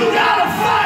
You gotta fight.